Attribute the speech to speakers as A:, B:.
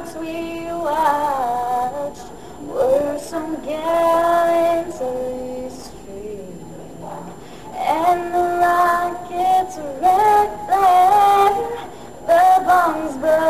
A: fireworks we watched were some gallantry stream, and the rockets' red flare, the bombs burst.